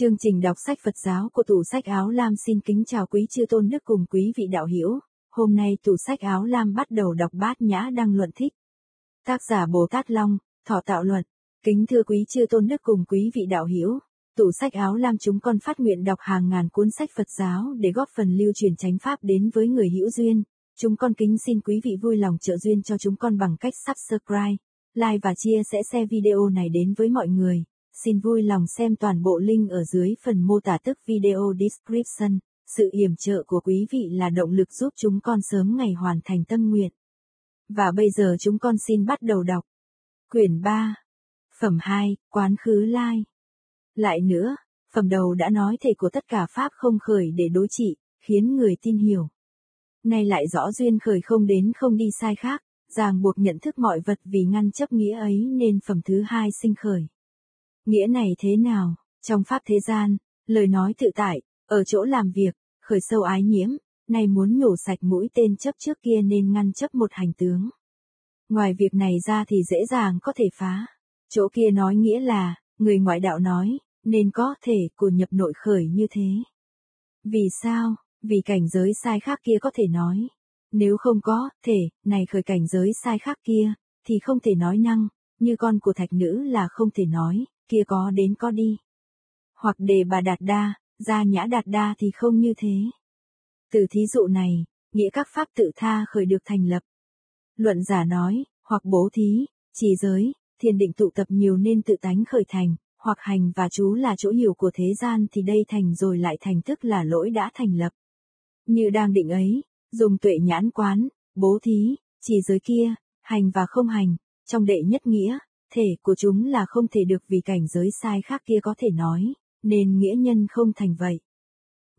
Chương trình đọc sách Phật giáo của tủ sách áo lam xin kính chào quý chư tôn đức cùng quý vị đạo hữu. Hôm nay tủ sách áo lam bắt đầu đọc bát nhã đăng luận thích. Tác giả Bồ Tát Long, thọ tạo luận. Kính thưa quý chư tôn đức cùng quý vị đạo hữu. Tủ sách áo lam chúng con phát nguyện đọc hàng ngàn cuốn sách Phật giáo để góp phần lưu truyền chánh pháp đến với người hữu duyên. Chúng con kính xin quý vị vui lòng trợ duyên cho chúng con bằng cách subscribe, like và chia sẻ video này đến với mọi người. Xin vui lòng xem toàn bộ link ở dưới phần mô tả tức video description. Sự yểm trợ của quý vị là động lực giúp chúng con sớm ngày hoàn thành tâm nguyện. Và bây giờ chúng con xin bắt đầu đọc. Quyển 3. Phẩm 2, Quán Khứ Lai. Lại nữa, phẩm đầu đã nói thể của tất cả Pháp không khởi để đối trị, khiến người tin hiểu. Nay lại rõ duyên khởi không đến không đi sai khác, ràng buộc nhận thức mọi vật vì ngăn chấp nghĩa ấy nên phẩm thứ hai sinh khởi. Nghĩa này thế nào, trong pháp thế gian, lời nói tự tại, ở chỗ làm việc, khởi sâu ái nhiễm, này muốn nhổ sạch mũi tên chấp trước kia nên ngăn chấp một hành tướng. Ngoài việc này ra thì dễ dàng có thể phá. Chỗ kia nói nghĩa là, người ngoại đạo nói, nên có thể của nhập nội khởi như thế. Vì sao? Vì cảnh giới sai khác kia có thể nói. Nếu không có, thể, này khởi cảnh giới sai khác kia, thì không thể nói năng, như con của thạch nữ là không thể nói, kia có đến có đi. Hoặc đề bà đạt đa, gia nhã đạt đa thì không như thế. Từ thí dụ này, nghĩa các pháp tự tha khởi được thành lập. Luận giả nói, hoặc bố thí, trì giới, thiền định tụ tập nhiều nên tự tánh khởi thành, hoặc hành và chú là chỗ hiểu của thế gian thì đây thành rồi lại thành tức là lỗi đã thành lập. Như đang định ấy, dùng tuệ nhãn quán, bố thí, trì giới kia, hành và không hành, trong đệ nhất nghĩa, thể của chúng là không thể được vì cảnh giới sai khác kia có thể nói, nên nghĩa nhân không thành vậy.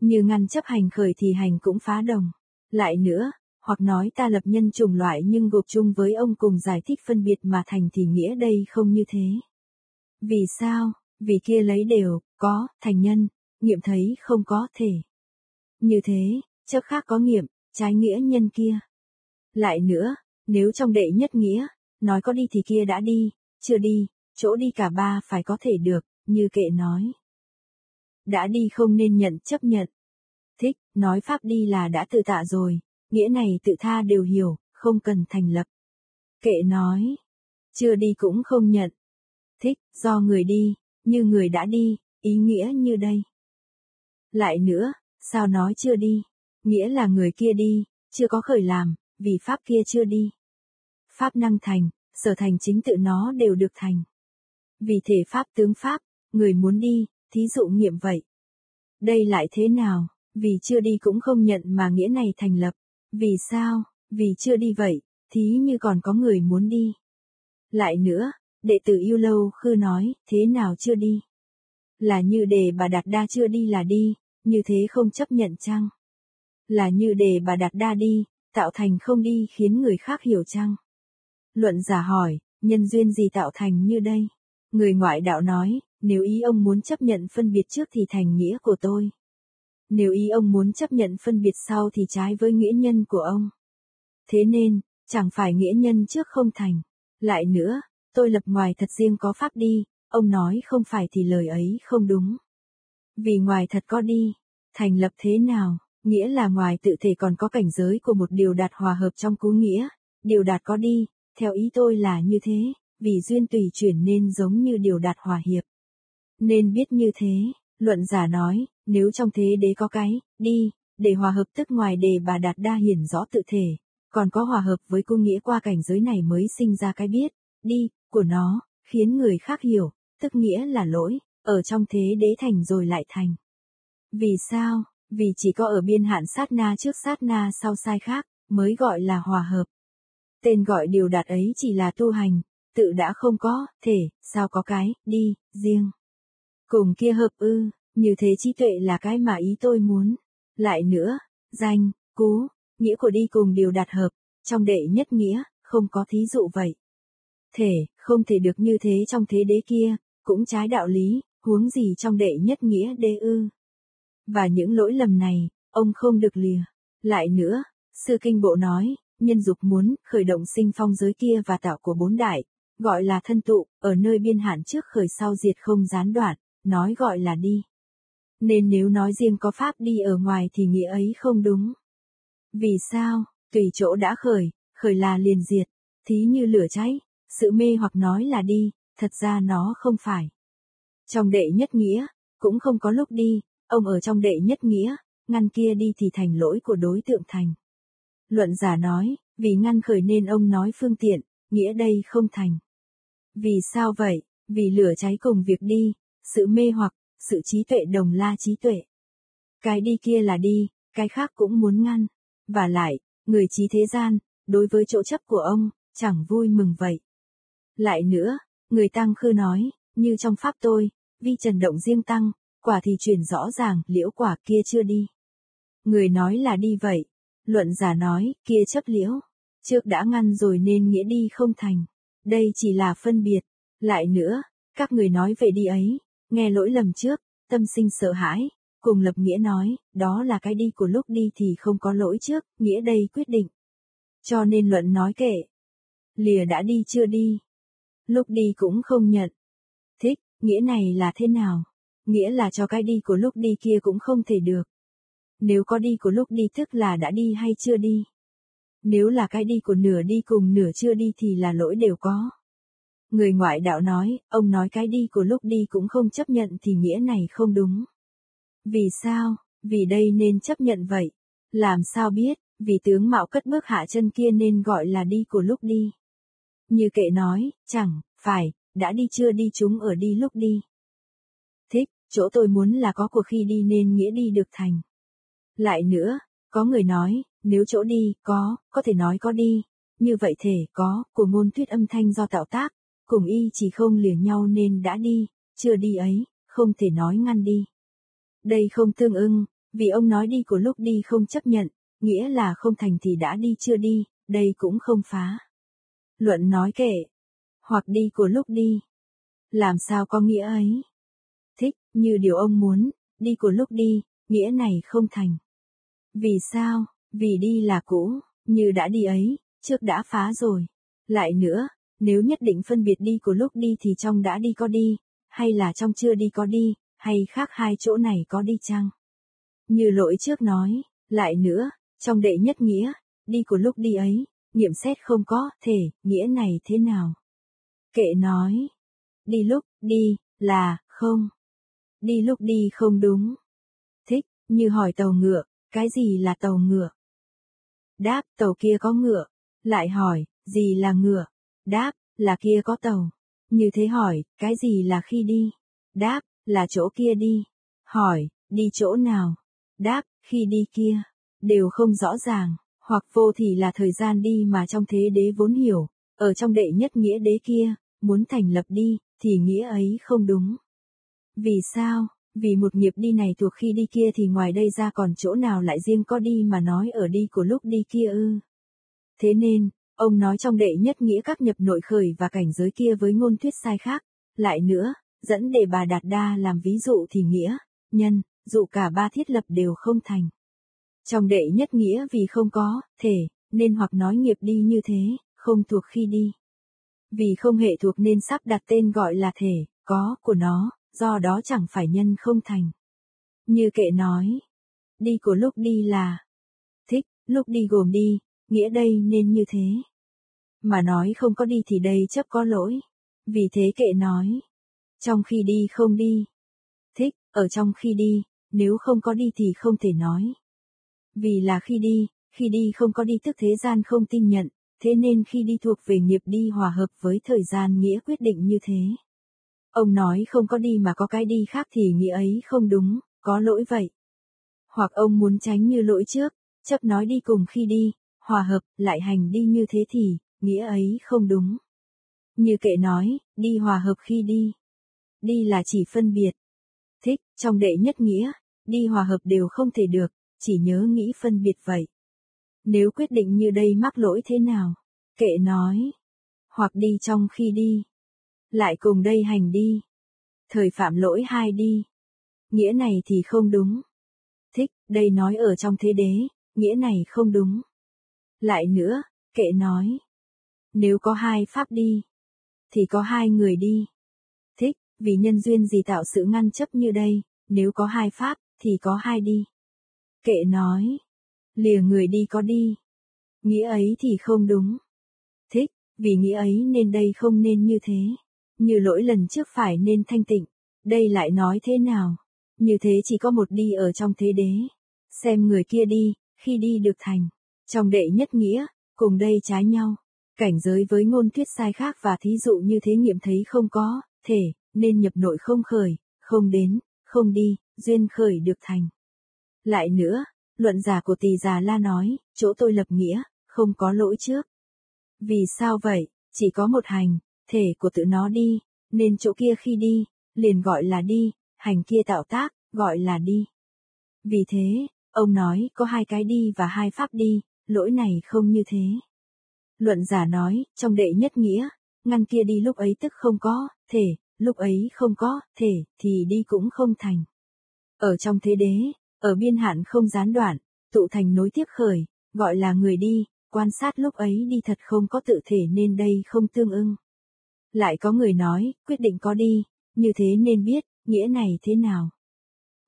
Như ngăn chấp hành khởi thì hành cũng phá đồng. Lại nữa, hoặc nói ta lập nhân trùng loại nhưng gộp chung với ông cùng giải thích phân biệt mà thành thì nghĩa đây không như thế. Vì sao? Vì kia lấy đều, có, thành nhân, nghiệm thấy không có thể. Như thế, chấp khác có nghiệm, trái nghĩa nhân kia. Lại nữa, nếu trong đệ nhất nghĩa, nói có đi thì kia đã đi, chưa đi, chỗ đi cả ba phải có thể được, như kệ nói. Đã đi không nên nhận chấp nhận. Thích, nói pháp đi là đã tự tạ rồi, nghĩa này tự tha đều hiểu, không cần thành lập. Kệ nói, chưa đi cũng không nhận. Thích, do người đi, như người đã đi, ý nghĩa như đây. Lại nữa, sao nói chưa đi? Nghĩa là người kia đi, chưa có khởi làm, vì pháp kia chưa đi. Pháp năng thành, sở thành chính tự nó đều được thành. Vì thể pháp tướng pháp, người muốn đi, thí dụ nghiệm vậy. Đây lại thế nào, vì chưa đi cũng không nhận mà nghĩa này thành lập. Vì sao, vì chưa đi vậy, thí như còn có người muốn đi. Lại nữa, đệ tử yêu lâu khư nói, thế nào chưa đi? Là như đề bà Đạt Đa chưa đi là đi, như thế không chấp nhận chăng? Là như đề bà Đạt Đa đi, tạo thành không đi khiến người khác hiểu chăng? Luận giả hỏi, nhân duyên gì tạo thành như đây? Người ngoại đạo nói, nếu ý ông muốn chấp nhận phân biệt trước thì thành nghĩa của tôi. Nếu ý ông muốn chấp nhận phân biệt sau thì trái với nghĩa nhân của ông. Thế nên, chẳng phải nghĩa nhân trước không thành. Lại nữa, tôi lập ngoài thật riêng có pháp đi, ông nói không phải thì lời ấy không đúng. Vì ngoài thật có đi, thành lập thế nào, nghĩa là ngoài tự thể còn có cảnh giới của một điều đạt hòa hợp trong cú nghĩa, điều đạt có đi, theo ý tôi là như thế, vì duyên tùy chuyển nên giống như điều đạt hòa hiệp. Nên biết như thế, luận giả nói, nếu trong thế đế có cái, đi, để hòa hợp tức ngoài đề bà đạt đa hiển rõ tự thể, còn có hòa hợp với cô nghĩa qua cảnh giới này mới sinh ra cái biết, đi, của nó, khiến người khác hiểu, tức nghĩa là lỗi, ở trong thế đế thành rồi lại thành. Vì sao? Vì chỉ có ở biên hạn sát na trước sát na sau sai khác, mới gọi là hòa hợp. Tên gọi điều đạt ấy chỉ là tu hành, tự đã không có, thể, sao có cái, đi, riêng. Cùng kia hợp ư, như thế trí tuệ là cái mà ý tôi muốn. Lại nữa, danh, cú, nghĩa của đi cùng điều đạt hợp, trong đệ nhất nghĩa, không có thí dụ vậy. Thể, không thể được như thế trong thế đế kia, cũng trái đạo lý, huống gì trong đệ nhất nghĩa đế ư. Và những lỗi lầm này, ông không được lìa. Lại nữa, sư kinh bộ nói, nhân dục muốn khởi động sinh phong giới kia và tạo của bốn đại, gọi là thân tụ, ở nơi biên hạn trước khởi sau diệt không gián đoạn, nói gọi là đi. Nên nếu nói riêng có pháp đi ở ngoài thì nghĩa ấy không đúng. Vì sao, tùy chỗ đã khởi, khởi là liền diệt, thí như lửa cháy, sự mê hoặc nói là đi, thật ra nó không phải. Trong đệ nhất nghĩa, cũng không có lúc đi, ông ở trong đệ nhất nghĩa, ngăn kia đi thì thành lỗi của đối tượng thành. Luận giả nói, vì ngăn khởi nên ông nói phương tiện, nghĩa đây không thành. Vì sao vậy? Vì lửa cháy cùng việc đi, sự mê hoặc, sự trí tuệ đồng la trí tuệ. Cái đi kia là đi, cái khác cũng muốn ngăn. Và lại, người trí thế gian, đối với chỗ chấp của ông, chẳng vui mừng vậy. Lại nữa, người tăng khư nói, như trong pháp tôi, vi trần động riêng tăng, quả thì truyền rõ ràng, liễu quả kia chưa đi. Người nói là đi vậy, luận giả nói, kia chấp liễu, trước đã ngăn rồi nên nghĩa đi không thành. Đây chỉ là phân biệt. Lại nữa, các người nói về đi ấy, nghe lỗi lầm trước, tâm sinh sợ hãi, cùng lập nghĩa nói, đó là cái đi của lúc đi thì không có lỗi trước, nghĩa đây quyết định. Cho nên luận nói kệ. Lìa đã đi chưa đi. Lúc đi cũng không nhận. Thích, nghĩa này là thế nào? Nghĩa là cho cái đi của lúc đi kia cũng không thể được. Nếu có đi của lúc đi tức là đã đi hay chưa đi. Nếu là cái đi của nửa đi cùng nửa chưa đi thì là lỗi đều có. Người ngoại đạo nói, ông nói cái đi của lúc đi cũng không chấp nhận thì nghĩa này không đúng. Vì sao? Vì đây nên chấp nhận vậy. Làm sao biết, vì tướng mạo cất bước hạ chân kia nên gọi là đi của lúc đi. Như kệ nói, chẳng, phải, đã đi chưa đi chúng ở đi lúc đi. Thích, chỗ tôi muốn là có của khi đi nên nghĩa đi được thành. Lại nữa, có người nói, nếu chỗ đi, có, có thể nói có đi. Như vậy thể, có, của ngôn thuyết âm thanh do tạo tác, cùng y chỉ không liền nhau nên đã đi, chưa đi ấy, không thể nói ngăn đi. Đây không tương ưng, vì ông nói đi của lúc đi không chấp nhận, nghĩa là không thành thì đã đi chưa đi, đây cũng không phá. Luận nói kể, hoặc đi của lúc đi. Làm sao có nghĩa ấy? Thích, như điều ông muốn, đi của lúc đi, nghĩa này không thành. Vì sao? Vì đi là cũ, như đã đi ấy, trước đã phá rồi. Lại nữa, nếu nhất định phân biệt đi của lúc đi thì trong đã đi có đi, hay là trong chưa đi có đi, hay khác hai chỗ này có đi chăng? Như lỗi trước nói, lại nữa, trong đệ nhất nghĩa, đi của lúc đi ấy, nghiệm xét không có, thể, nghĩa này thế nào? Kệ nói, đi lúc, đi, là, không. Đi lúc đi không đúng. Như hỏi tàu ngựa, cái gì là tàu ngựa? Đáp, tàu kia có ngựa. Lại hỏi, gì là ngựa? Đáp, là kia có tàu. Như thế hỏi, cái gì là khi đi? Đáp, là chỗ kia đi. Hỏi, đi chỗ nào? Đáp, khi đi kia. Đều không rõ ràng, hoặc vô thì là thời gian đi mà trong thế đế vốn hiểu. Ở trong đệ nhất nghĩa đế kia, muốn thành lập đi, thì nghĩa ấy không đúng. Vì sao? Vì một nghiệp đi này thuộc khi đi kia thì ngoài đây ra còn chỗ nào lại riêng có đi mà nói ở đi của lúc đi kia ư. Thế nên, ông nói trong đệ nhất nghĩa các nhập nội khởi và cảnh giới kia với ngôn thuyết sai khác. Lại nữa, dẫn đề bà Đạt Đa làm ví dụ thì nghĩa, nhân, dụ cả ba thiết lập đều không thành. Trong đệ nhất nghĩa vì không có, thể, nên hoặc nói nghiệp đi như thế, không thuộc khi đi. Vì không hệ thuộc nên sắp đặt tên gọi là thể, có, của nó, do đó chẳng phải nhân không thành. Như kệ nói, đi của lúc đi là thích, lúc đi gồm đi, nghĩa đây nên như thế. Mà nói không có đi thì đây chấp có lỗi. Vì thế kệ nói, trong khi đi không đi. Thích, ở trong khi đi, nếu không có đi thì không thể nói. Vì là khi đi, khi đi không có đi tức thế gian không tin nhận, thế nên khi đi thuộc về nghiệp đi hòa hợp với thời gian nghĩa quyết định như thế. Ông nói không có đi mà có cái đi khác thì nghĩa ấy không đúng, có lỗi vậy. Hoặc ông muốn tránh như lỗi trước, chấp nói đi cùng khi đi, hòa hợp, lại hành đi như thế thì, nghĩa ấy không đúng. Như kệ nói, đi hòa hợp khi đi. Đi là chỉ phân biệt. Thích, trong đệ nhất nghĩa, đi hòa hợp đều không thể được, chỉ nhớ nghĩ phân biệt vậy. Nếu quyết định như đây mắc lỗi thế nào? Kệ nói. Hoặc đi trong khi đi. Lại cùng đây hành đi. Thời phạm lỗi hai đi. Nghĩa này thì không đúng. Thích, đây nói ở trong thế đế, nghĩa này không đúng. Lại nữa, kệ nói. Nếu có hai pháp đi, thì có hai người đi. Thích, vì nhân duyên gì tạo sự ngăn chấp như đây, nếu có hai pháp, thì có hai đi. Kệ nói, lìa người đi có đi. Nghĩa ấy thì không đúng. Thích, vì nghĩa ấy nên đây không nên như thế. Như lỗi lần trước phải nên thanh tịnh. Đây lại nói thế nào? Như thế chỉ có một đi ở trong thế đế. Xem người kia đi, khi đi được thành. Trong đệ nhất nghĩa, cùng đây trái nhau. Cảnh giới với ngôn thuyết sai khác và thí dụ như thế nghiệm thấy không có, thể, nên nhập nội không khởi, không đến, không đi, duyên khởi được thành. Lại nữa, luận giả của tỳ già la nói, chỗ tôi lập nghĩa, không có lỗi trước. Vì sao vậy, chỉ có một hành, thể của tự nó đi, nên chỗ kia khi đi, liền gọi là đi, hành kia tạo tác, gọi là đi. Vì thế, ông nói có hai cái đi và hai pháp đi, lỗi này không như thế. Luận giả nói, trong đệ nhất nghĩa, ngăn kia đi lúc ấy tức không có, thể, lúc ấy không có, thể, thì đi cũng không thành. Ở trong thế đế, ở biên hạn không gián đoạn, tụ thành nối tiếp khởi, gọi là người đi, quan sát lúc ấy đi thật không có tự thể nên đây không tương ưng. Lại có người nói, quyết định có đi, như thế nên biết, nghĩa này thế nào.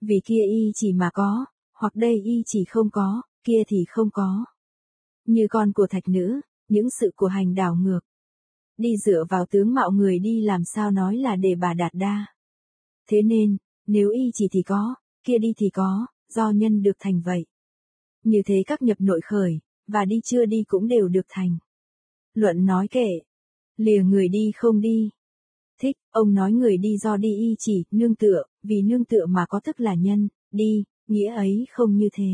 Vì kia y chỉ mà có, hoặc đây y chỉ không có, kia thì không có. Như con của thạch nữ, những sự của hành đảo ngược. Đi dựa vào tướng mạo người đi làm sao nói là để bà đạt đa. Thế nên, nếu y chỉ thì có, kia đi thì có, do nhân được thành vậy. Như thế các nhập nội khởi, và đi chưa đi cũng đều được thành. Luận nói kệ, lìa người đi không đi. Thích, ông nói người đi do đi y chỉ, nương tựa, vì nương tựa mà có tức là nhân, đi, nghĩa ấy không như thế.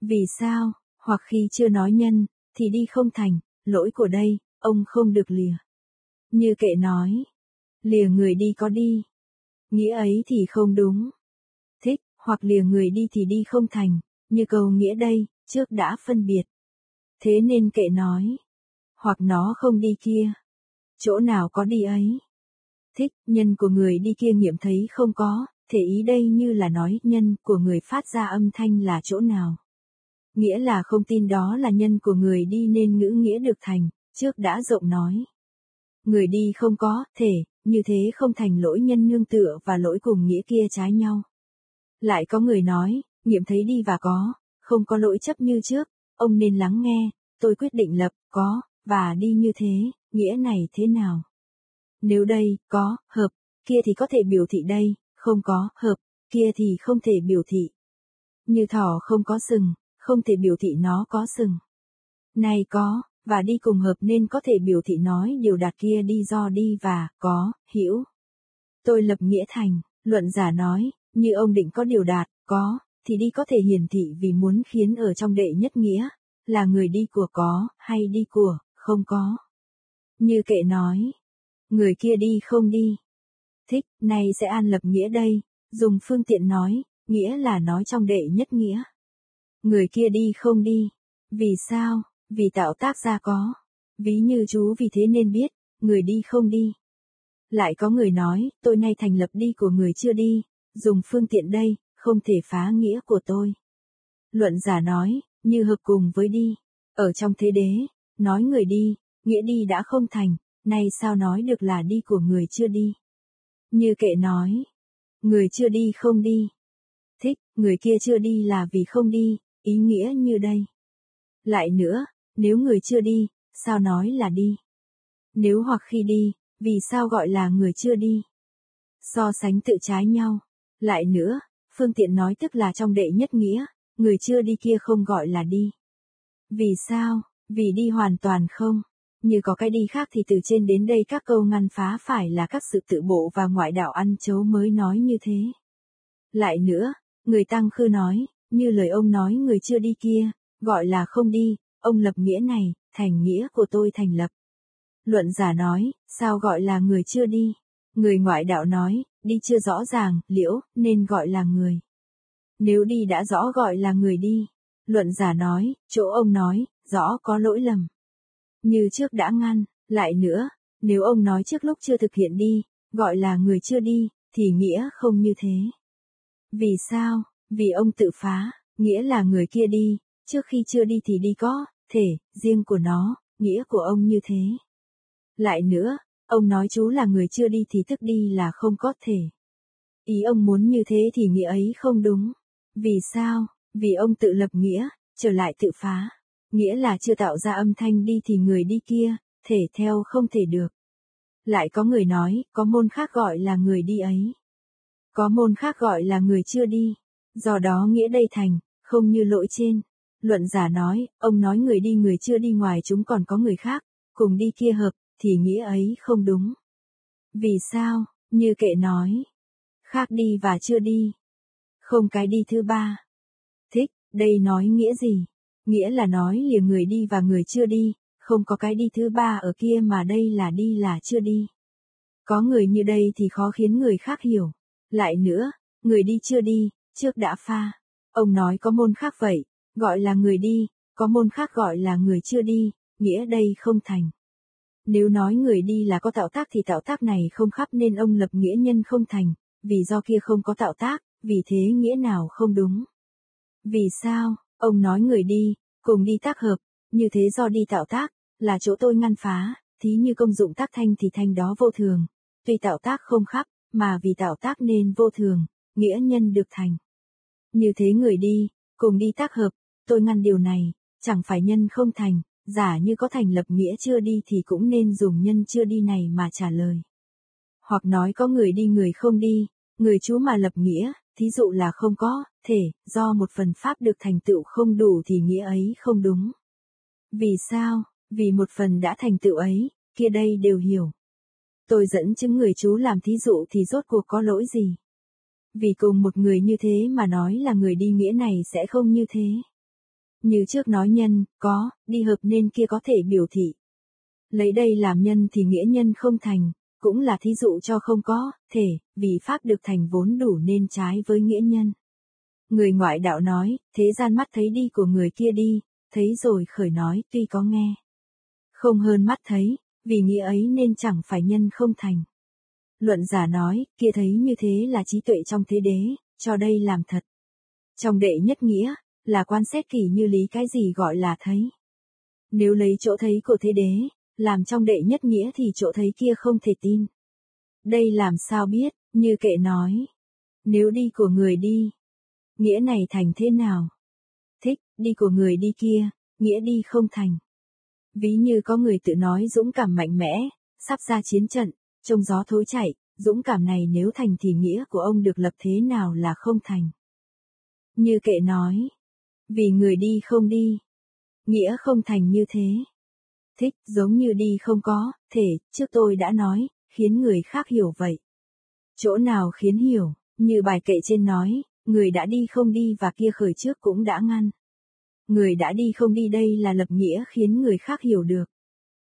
Vì sao, hoặc khi chưa nói nhân, thì đi không thành, lỗi của đây, ông không được lìa. Như kệ nói, lìa người đi có đi. Nghĩa ấy thì không đúng. Thích, hoặc lìa người đi thì đi không thành, như câu nghĩa đây, trước đã phân biệt. Thế nên kệ nói, hoặc nó không đi kia. Chỗ nào có đi ấy. Thích, nhân của người đi kia nghiệm thấy không có, thể ý đây như là nói nhân của người phát ra âm thanh là chỗ nào. Nghĩa là không tin đó là nhân của người đi nên ngữ nghĩa được thành, trước đã rộng nói. Người đi không có, thể, như thế không thành lỗi nhân nương tựa và lỗi cùng nghĩa kia trái nhau. Lại có người nói, nghiệm thấy đi và có, không có lỗi chấp như trước, ông nên lắng nghe, tôi quyết định lập, có, và đi như thế, nghĩa này thế nào? Nếu đây, có, hợp, kia thì có thể biểu thị đây, không có, hợp, kia thì không thể biểu thị. Như thỏ không có sừng, không thể biểu thị nó có sừng. Này có, và đi cùng hợp nên có thể biểu thị nói điều đạt kia đi do đi và, có, hiểu. Tôi lập nghĩa thành, luận giả nói, như ông định có điều đạt, có, thì đi có thể hiển thị vì muốn khiến ở trong đệ nhất nghĩa, là người đi của có, hay đi của, không có. Như kệ nói, người kia đi không đi. Thích, nay sẽ an lập nghĩa đây, dùng phương tiện nói, nghĩa là nói trong đệ nhất nghĩa. Người kia đi không đi. Vì sao? Vì tạo tác ra có. Ví như chú vì thế nên biết, người đi không đi. Lại có người nói, tôi nay thành lập đi của người chưa đi, dùng phương tiện đây, không thể phá nghĩa của tôi. Luận giả nói, như hợp cùng với đi, ở trong thế đế, nói người đi, nghĩa đi đã không thành, nay sao nói được là đi của người chưa đi. Như kệ nói, người chưa đi không đi. Thích, người kia chưa đi là vì không đi, ý nghĩa như đây. Lại nữa, nếu người chưa đi, sao nói là đi? Nếu hoặc khi đi, vì sao gọi là người chưa đi? So sánh tự trái nhau. Lại nữa, phương tiện nói tức là trong đệ nhất nghĩa, người chưa đi kia không gọi là đi. Vì sao? Vì đi hoàn toàn không. Như có cái đi khác thì từ trên đến đây các câu ngăn phá phải là các sự tự bộ và ngoại đạo ăn chấu mới nói như thế. Lại nữa, người tăng khư nói, như lời ông nói người chưa đi kia, gọi là không đi, ông lập nghĩa này, thành nghĩa của tôi thành lập. Luận giả nói, sao gọi là người chưa đi? Người ngoại đạo nói, đi chưa rõ ràng, liễu, nên gọi là người. Nếu đi đã rõ gọi là người đi. Luận giả nói, chỗ ông nói, rõ có lỗi lầm. Như trước đã ngăn, lại nữa, nếu ông nói trước lúc chưa thực hiện đi, gọi là người chưa đi, thì nghĩa không như thế. Vì sao? Vì ông tự phá, nghĩa là người kia đi, trước khi chưa đi thì đi có, thể, riêng của nó, nghĩa của ông như thế. Lại nữa, ông nói chú là người chưa đi thì tức đi là không có thể. Ý ông muốn như thế thì nghĩa ấy không đúng. Vì sao? Vì ông tự lập nghĩa, trở lại tự phá. Nghĩa là chưa tạo ra âm thanh đi thì người đi kia, thể theo không thể được. Lại có người nói, có môn khác gọi là người đi ấy. Có môn khác gọi là người chưa đi. Do đó nghĩa đây thành, không như lỗi trên. Luận giả nói, ông nói người đi người chưa đi ngoài chúng còn có người khác, cùng đi kia hợp, thì nghĩa ấy không đúng. Vì sao, như kệ nói, khác đi và chưa đi. Không cái đi thứ ba. Thích, đây nói nghĩa gì? Nghĩa là nói lìa người đi và người chưa đi, không có cái đi thứ ba ở kia mà đây là đi là chưa đi. Có người như đây thì khó khiến người khác hiểu. Lại nữa, người đi chưa đi, trước đã pha. Ông nói có môn khác vậy, gọi là người đi, có môn khác gọi là người chưa đi, nghĩa đây không thành. Nếu nói người đi là có tạo tác thì tạo tác này không khắp nên ông lập nghĩa nhân không thành, vì do kia không có tạo tác, vì thế nghĩa nào không đúng. Vì sao, ông nói người đi, cùng đi tác hợp, như thế do đi tạo tác, là chỗ tôi ngăn phá, thí như công dụng tác thanh thì thanh đó vô thường, tuy tạo tác không khắc, mà vì tạo tác nên vô thường, nghĩa nhân được thành. Như thế người đi, cùng đi tác hợp, tôi ngăn điều này, chẳng phải nhân không thành, giả như có thành lập nghĩa chưa đi thì cũng nên dùng nhân chưa đi này mà trả lời. Hoặc nói có người đi người không đi, người chú mà lập nghĩa, thí dụ là không có, thể, do một phần pháp được thành tựu không đủ thì nghĩa ấy không đúng. Vì sao? Vì một phần đã thành tựu ấy, kia đây đều hiểu. Tôi dẫn chứng người chú làm thí dụ thì rốt cuộc có lỗi gì? Vì cùng một người như thế mà nói là người đi nghĩa này sẽ không như thế. Như trước nói nhân, có, đi hợp nên kia có thể biểu thị. Lấy đây làm nhân thì nghĩa nhân không thành, cũng là thí dụ cho không có, thể, vì pháp được thành vốn đủ nên trái với nghĩa nhân. Người ngoại đạo nói, thế gian mắt thấy đi của người kia đi, thấy rồi khởi nói tuy có nghe. Không hơn mắt thấy, vì nghĩa ấy nên chẳng phải nhân không thành. Luận giả nói, kia thấy như thế là trí tuệ trong thế đế, cho đây làm thật. Trong đệ nhất nghĩa, là quan xét kỳ như lý cái gì gọi là thấy. Nếu lấy chỗ thấy của thế đế, làm trong đệ nhất nghĩa thì chỗ thấy kia không thể tin. Đây làm sao biết, như kệ nói. Nếu đi của người đi, nghĩa này thành thế nào? Thích, đi của người đi kia, nghĩa đi không thành. Ví như có người tự nói dũng cảm mạnh mẽ, sắp ra chiến trận, trông gió thối chạy, dũng cảm này nếu thành thì nghĩa của ông được lập thế nào là không thành. Như kệ nói, vì người đi không đi, nghĩa không thành như thế. Thích giống như đi không có, thể, trước tôi đã nói, khiến người khác hiểu vậy. Chỗ nào khiến hiểu, như bài kệ trên nói, người đã đi không đi và kia khởi trước cũng đã ngăn. Người đã đi không đi đây là lập nghĩa khiến người khác hiểu được.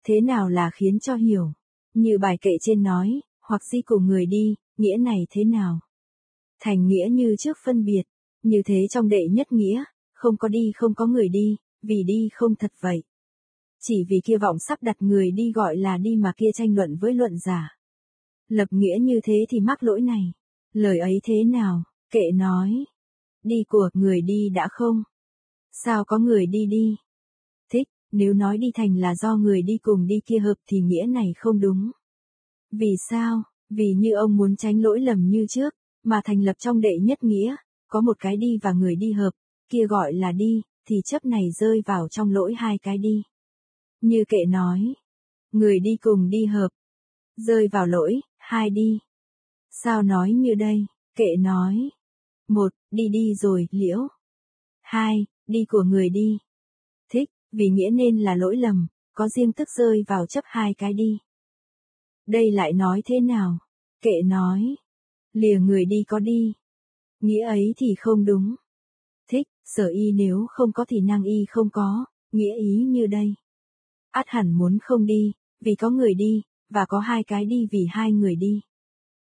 Thế nào là khiến cho hiểu? Như bài kệ trên nói, hoặc di cùng người đi, nghĩa này thế nào? Thành nghĩa như trước phân biệt, như thế trong đệ nhất nghĩa, không có đi không có người đi, vì đi không thật vậy. Chỉ vì kia vọng sắp đặt người đi gọi là đi mà kia tranh luận với luận giả. Lập nghĩa như thế thì mắc lỗi này. Lời ấy thế nào, kệ nói. Đi của người đi đã không? Sao có người đi đi? Thích, nếu nói đi thành là do người đi cùng đi kia hợp thì nghĩa này không đúng. Vì sao? Vì như ông muốn tránh lỗi lầm như trước, mà thành lập trong đệ nhất nghĩa, có một cái đi và người đi hợp, kia gọi là đi, thì chấp này rơi vào trong lỗi hai cái đi. Như kệ nói, người đi cùng đi hợp, rơi vào lỗi, hai đi. Sao nói như đây, kệ nói. Một, đi đi rồi, liễu. Hai, đi của người đi. Thích, vì nghĩa nên là lỗi lầm, có riêng tức rơi vào chấp hai cái đi. Đây lại nói thế nào? Kệ nói. Lìa người đi có đi. Nghĩa ấy thì không đúng. Thích, sở y nếu không có thì năng y không có, nghĩa ý như đây. Át hẳn muốn không đi, vì có người đi, và có hai cái đi vì hai người đi.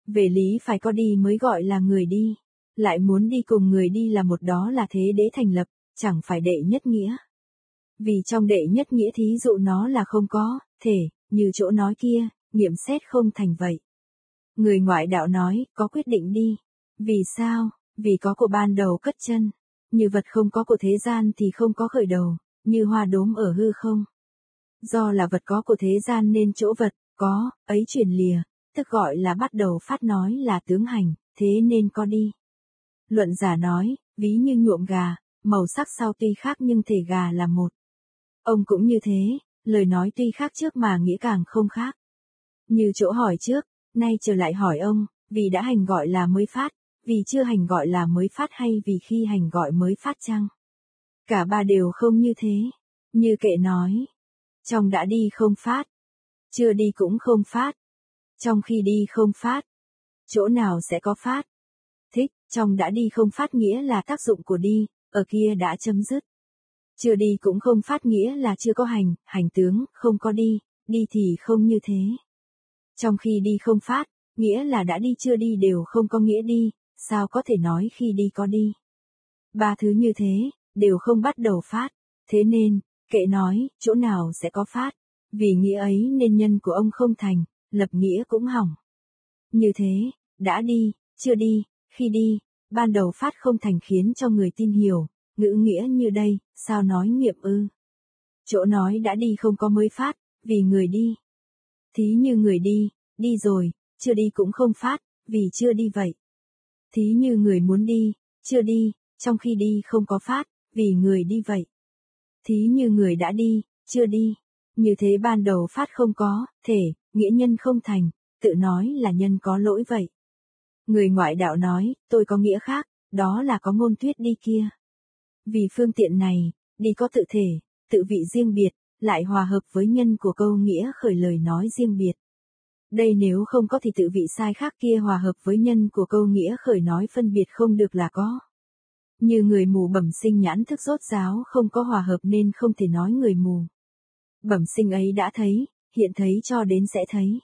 Về lý phải có đi mới gọi là người đi, lại muốn đi cùng người đi là một đó là thế đế thành lập, chẳng phải đệ nhất nghĩa. Vì trong đệ nhất nghĩa thí dụ nó là không có, thể, như chỗ nói kia, nghiệm xét không thành vậy. Người ngoại đạo nói, có quyết định đi. Vì sao? Vì có của ban đầu cất chân. Như vật không có của thế gian thì không có khởi đầu, như hoa đốm ở hư không. Do là vật có của thế gian nên chỗ vật, có, ấy chuyển lìa, tức gọi là bắt đầu phát nói là tướng hành, thế nên có đi. Luận giả nói, ví như nhuộm gà, màu sắc sau tuy khác nhưng thể gà là một. Ông cũng như thế, lời nói tuy khác trước mà nghĩa càng không khác. Như chỗ hỏi trước, nay trở lại hỏi ông, vì đã hành gọi là mới phát, vì chưa hành gọi là mới phát hay vì khi hành gọi mới phát chăng? Cả ba đều không như thế. Như kệ nói, trong đã đi không phát, chưa đi cũng không phát, trong khi đi không phát, chỗ nào sẽ có phát? Thích, trong đã đi không phát nghĩa là tác dụng của đi, ở kia đã chấm dứt. Chưa đi cũng không phát nghĩa là chưa có hành, hành tướng, không có đi, đi thì không như thế. Trong khi đi không phát, nghĩa là đã đi chưa đi đều không có nghĩa đi, sao có thể nói khi đi có đi. Ba thứ như thế, đều không bắt đầu phát, thế nên, kệ nói, chỗ nào sẽ có phát, vì nghĩa ấy nên nhân của ông không thành, lập nghĩa cũng hỏng. Như thế, đã đi, chưa đi, khi đi, ban đầu phát không thành khiến cho người tin hiểu, ngữ nghĩa như đây, sao nói nghiệm ư? Chỗ nói đã đi không có mới phát, vì người đi. Thí như người đi, đi rồi, chưa đi cũng không phát, vì chưa đi vậy. Thí như người muốn đi, chưa đi, trong khi đi không có phát, vì người đi vậy. Thí như người đã đi, chưa đi. Như thế ban đầu phát không có, thể, nghĩa nhân không thành, tự nói là nhân có lỗi vậy. Người ngoại đạo nói, tôi có nghĩa khác, đó là có ngôn thuyết đi kia. Vì phương tiện này, đi có tự thể, tự vị riêng biệt, lại hòa hợp với nhân của câu nghĩa khởi lời nói riêng biệt. Đây nếu không có thì tự vị sai khác kia hòa hợp với nhân của câu nghĩa khởi nói phân biệt không được là có. Như người mù bẩm sinh nhãn thức rốt ráo không có hòa hợp nên không thể nói người mù. Bẩm sinh ấy đã thấy, hiện thấy cho đến sẽ thấy.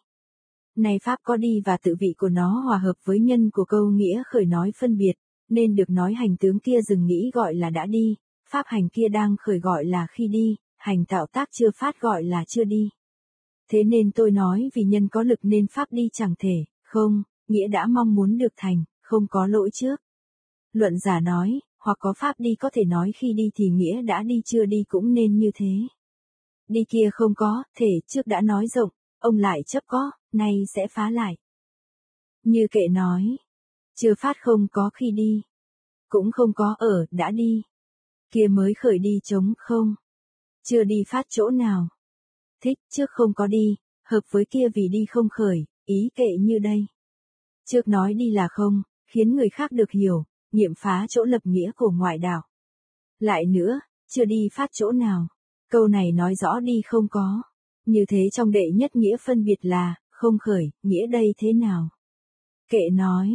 Này Pháp có đi và tự vị của nó hòa hợp với nhân của câu nghĩa khởi nói phân biệt, nên được nói hành tướng kia dừng nghĩ gọi là đã đi, Pháp hành kia đang khởi gọi là khi đi, hành tạo tác chưa phát gọi là chưa đi. Thế nên tôi nói vì nhân có lực nên Pháp đi chẳng thể, không, nghĩa đã mong muốn được thành, không có lỗi trước. Luận giả nói, hoặc có Pháp đi có thể nói khi đi thì nghĩa đã đi chưa đi cũng nên như thế. Đi kia không có, thể trước đã nói rộng, ông lại chấp có, nay sẽ phá lại. Như kệ nói, chưa phát không có khi đi, cũng không có ở, đã đi. Kia mới khởi đi chống không, chưa đi phát chỗ nào. Thích trước không có đi, hợp với kia vì đi không khởi, ý kệ như đây. Trước nói đi là không, khiến người khác được hiểu, nghiệm phá chỗ lập nghĩa của ngoại đạo. Lại nữa, chưa đi phát chỗ nào. Câu này nói rõ đi không có. Như thế trong đệ nhất nghĩa phân biệt là, không khởi, nghĩa đây thế nào? Kệ nói,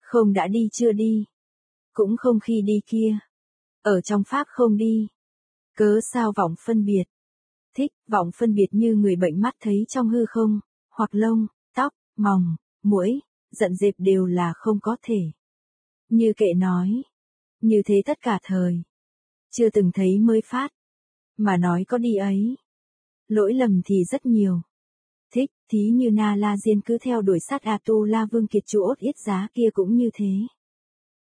không đã đi chưa đi, cũng không khi đi kia. Ở trong pháp không đi. Cớ sao vọng phân biệt? Thích, vọng phân biệt như người bệnh mắt thấy trong hư không, hoặc lông, tóc, mòng, mũi, giận dịp đều là không có thể. Như kệ nói, như thế tất cả thời. Chưa từng thấy mới phát, mà nói có đi ấy. Lỗi lầm thì rất nhiều. Thích, thí như Na La Diên cứ theo đuổi sát A Tu La Vương Kiệt chủ ốt ít giá kia cũng như thế.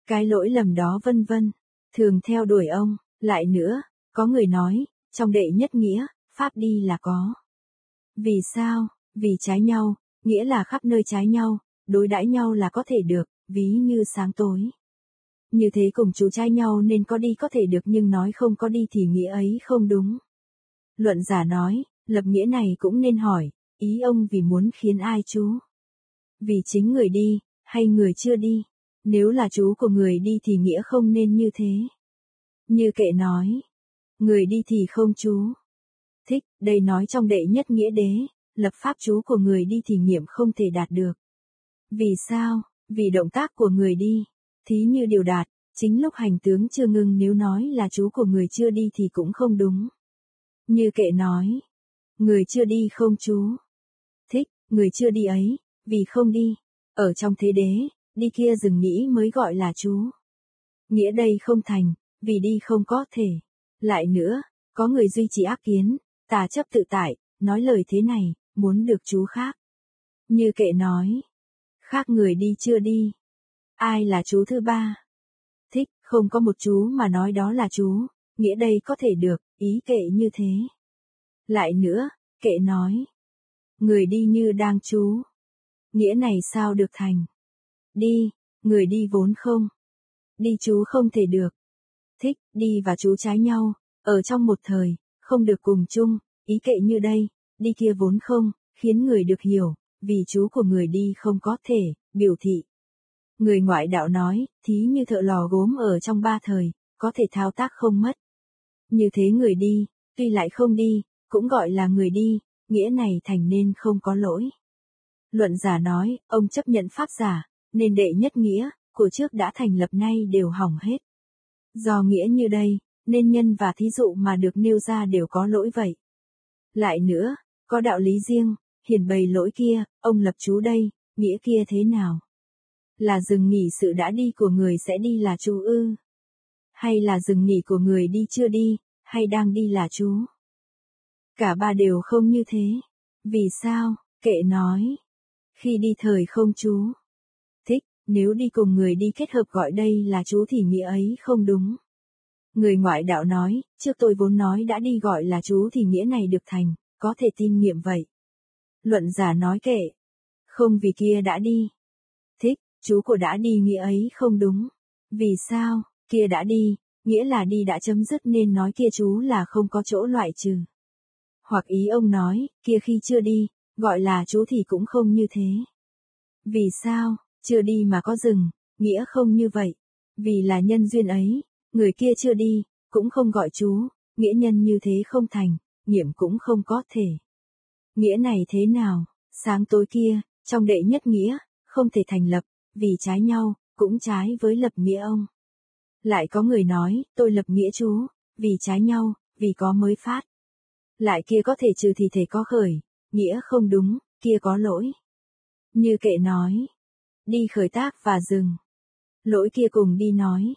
Cái lỗi lầm đó vân vân, thường theo đuổi ông, lại nữa, có người nói, trong đệ nhất nghĩa, pháp đi là có. Vì sao? Vì trái nhau, nghĩa là khắp nơi trái nhau, đối đãi nhau là có thể được, ví như sáng tối. Như thế cùng chú trai nhau nên có đi có thể được nhưng nói không có đi thì nghĩa ấy không đúng. Luận giả nói, lập nghĩa này cũng nên hỏi, ý ông vì muốn khiến ai chú? Vì chính người đi, hay người chưa đi? Nếu là chú của người đi thì nghĩa không nên như thế. Như kệ nói, người đi thì không chú. Thích, đây nói trong đệ nhất nghĩa đế, lập pháp chú của người đi thì nghiệm không thể đạt được. Vì sao? Vì động tác của người đi, thí như điều đạt, chính lúc hành tướng chưa ngưng nếu nói là chú của người chưa đi thì cũng không đúng. Như kệ nói, người chưa đi không chú. Thích, người chưa đi ấy, vì không đi, ở trong thế đế, đi kia dừng nghĩ mới gọi là chú. Nghĩa đây không thành, vì đi không có thể. Lại nữa, có người duy trì ác kiến, tà chấp tự tại, nói lời thế này, muốn được chú khác. Như kệ nói, khác người đi chưa đi. Ai là chú thứ ba? Thích, không có một chú mà nói đó là chú, nghĩa đây có thể được, ý kệ như thế. Lại nữa, kệ nói, người đi như đang chú. Nghĩa này sao được thành? Đi, người đi vốn không. Đi chú không thể được. Thích, đi và chú trái nhau, ở trong một thời, không được cùng chung, ý kệ như đây, đi kia vốn không, khiến người được hiểu, vì chú của người đi không có thể, biểu thị. Người ngoại đạo nói, thí như thợ lò gốm ở trong ba thời, có thể thao tác không mất. Như thế người đi, tuy lại không đi, cũng gọi là người đi, nghĩa này thành nên không có lỗi. Luận giả nói, ông chấp nhận pháp giả, nên đệ nhất nghĩa, của trước đã thành lập nay đều hỏng hết. Do nghĩa như đây, nên nhân và thí dụ mà được nêu ra đều có lỗi vậy. Lại nữa, có đạo lý riêng, hiển bày lỗi kia, ông lập chú đây, nghĩa kia thế nào? Là dừng nghỉ sự đã đi của người sẽ đi là chú ư? Hay là dừng nghỉ của người đi chưa đi, hay đang đi là chú? Cả ba đều không như thế. Vì sao? Kệ nói. Khi đi thời không chú. Thích, nếu đi cùng người đi kết hợp gọi đây là chú thì nghĩa ấy không đúng. Người ngoại đạo nói, trước tôi vốn nói đã đi gọi là chú thì nghĩa này được thành, có thể tin nghiệm vậy. Luận giả nói kệ. Không vì kia đã đi. Chú của đã đi nghĩa ấy không đúng. Vì sao, kia đã đi, nghĩa là đi đã chấm dứt nên nói kia chú là không có chỗ loại trừ. Hoặc ý ông nói, kia khi chưa đi, gọi là chú thì cũng không như thế. Vì sao, chưa đi mà có dừng, nghĩa không như vậy. Vì là nhân duyên ấy, người kia chưa đi, cũng không gọi chú, nghĩa nhân như thế không thành, nghiệm cũng không có thể. Nghĩa này thế nào, sáng tối kia, trong đệ nhất nghĩa, không thể thành lập, vì trái nhau, cũng trái với lập nghĩa ông. Lại có người nói, tôi lập nghĩa chú, vì trái nhau, vì có mới phát. Lại kia có thể trừ thì thể có khởi, nghĩa không đúng, kia có lỗi. Như kệ nói, đi khởi tác và dừng. Lỗi kia cùng đi nói.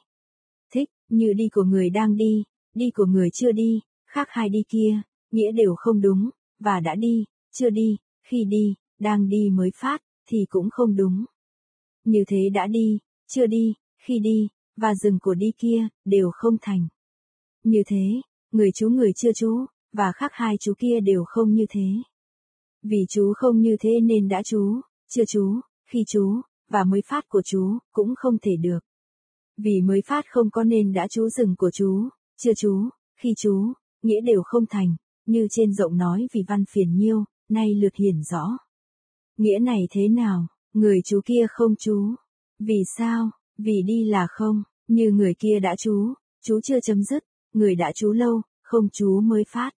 Thích, như đi của người đang đi, đi của người chưa đi, khác hai đi kia, nghĩa đều không đúng, và đã đi, chưa đi, khi đi, đang đi mới phát, thì cũng không đúng. Như thế đã đi, chưa đi, khi đi, và dừng của đi kia, đều không thành. Như thế, người chú người chưa chú, và khác hai chú kia đều không như thế. Vì chú không như thế nên đã chú, chưa chú, khi chú, và mới phát của chú, cũng không thể được. Vì mới phát không có nên đã chú dừng của chú, chưa chú, khi chú, nghĩa đều không thành, như trên rộng nói vì văn phiền nhiêu, nay lượt hiển rõ. Nghĩa này thế nào, người chú kia không chú. Vì sao, vì đi là không, như người kia đã chú, chú chưa chấm dứt, người đã chú lâu, không chú mới phát.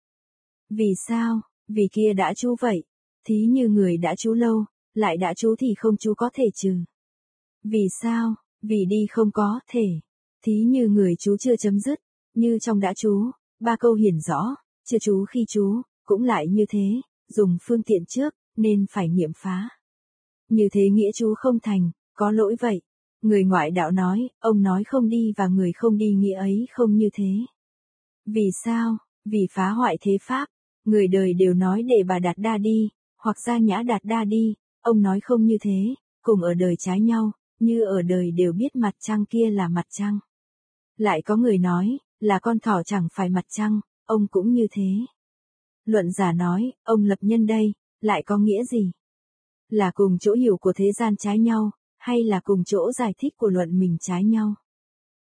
Vì sao, vì kia đã chú vậy, thí như người đã chú lâu, lại đã chú thì không chú có thể trừ. Vì sao, vì đi không có thể, thí như người chú chưa chấm dứt, như trong đã chú, ba câu hiển rõ, chưa chú khi chú, cũng lại như thế, dùng phương tiện trước, nên phải nghiệm phá. Như thế nghĩa chú không thành, có lỗi vậy. Người ngoại đạo nói, ông nói không đi và người không đi nghĩa ấy không như thế. Vì sao? Vì phá hoại thế pháp. Người đời đều nói để bà Đạt Đa đi, hoặc gia nhã Đạt Đa đi, ông nói không như thế, cùng ở đời trái nhau, như ở đời đều biết mặt trăng kia là mặt trăng. Lại có người nói, là con thỏ chẳng phải mặt trăng, ông cũng như thế. Luận giả nói, ông lập nhân đây, lại có nghĩa gì? Là cùng chỗ hiểu của thế gian trái nhau, hay là cùng chỗ giải thích của luận mình trái nhau?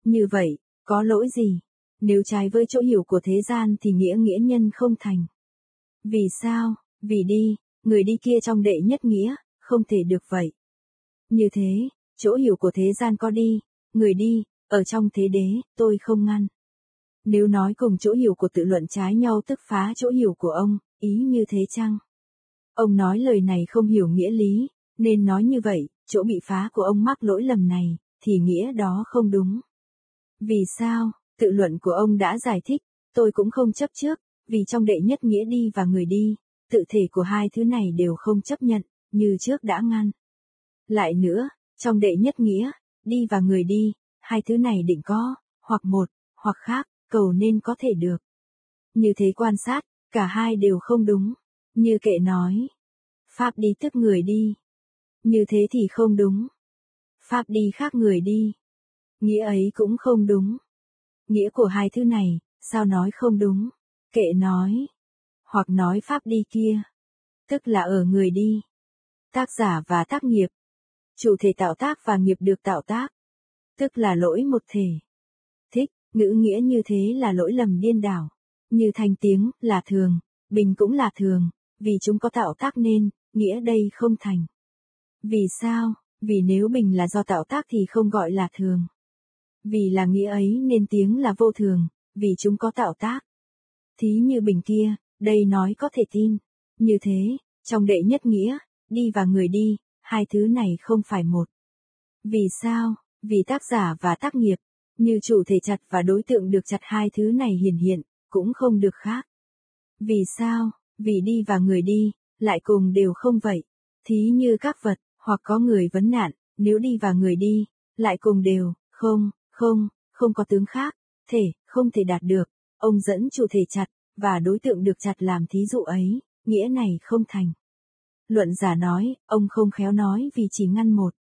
Như vậy, có lỗi gì? Nếu trái với chỗ hiểu của thế gian thì nghĩa nghĩa nhân không thành. Vì sao? Vì đi, người đi kia trong đệ nhất nghĩa, không thể được vậy. Như thế, chỗ hiểu của thế gian có đi, người đi, ở trong thế đế, tôi không ngăn. Nếu nói cùng chỗ hiểu của tự luận trái nhau tức phá chỗ hiểu của ông, ý như thế chăng? Ông nói lời này không hiểu nghĩa lý, nên nói như vậy, chỗ bị phá của ông mắc lỗi lầm này, thì nghĩa đó không đúng. Vì sao, tự luận của ông đã giải thích, tôi cũng không chấp trước, vì trong đệ nhất nghĩa đi và người đi, tự thể của hai thứ này đều không chấp nhận, như trước đã ngăn. Lại nữa, trong đệ nhất nghĩa, đi và người đi, hai thứ này định có, hoặc một, hoặc khác, cầu nên có thể được. Như thế quan sát, cả hai đều không đúng. Như kệ nói, Pháp đi tức người đi. Như thế thì không đúng. Pháp đi khác người đi. Nghĩa ấy cũng không đúng. Nghĩa của hai thứ này, sao nói không đúng? Kệ nói. Hoặc nói Pháp đi kia. Tức là ở người đi. Tác giả và tác nghiệp. Chủ thể tạo tác và nghiệp được tạo tác. Tức là lỗi một thể. Thích, ngữ nghĩa như thế là lỗi lầm điên đảo. Như thành tiếng, là thường, bình cũng là thường, vì chúng có tạo tác nên, nghĩa đây không thành. Vì sao? Vì nếu bình là do tạo tác thì không gọi là thường. Vì là nghĩa ấy nên tiếng là vô thường, vì chúng có tạo tác. Thí như bình kia, đây nói có thể tin. Như thế, trong đệ nhất nghĩa, đi và người đi, hai thứ này không phải một. Vì sao? Vì tác giả và tác nghiệp, như chủ thể chặt và đối tượng được chặt hai thứ này hiển hiện, cũng không được khác. Vì sao? Vì đi và người đi, lại cùng đều không vậy. Thí như các vật, hoặc có người vấn nạn, nếu đi và người đi, lại cùng đều, không, không, không có tướng khác, thể, không thể đạt được. Ông dẫn chủ thể chặt, và đối tượng được chặt làm thí dụ ấy, nghĩa này không thành. Luận giả nói, ông không khéo nói vì chỉ ngăn một.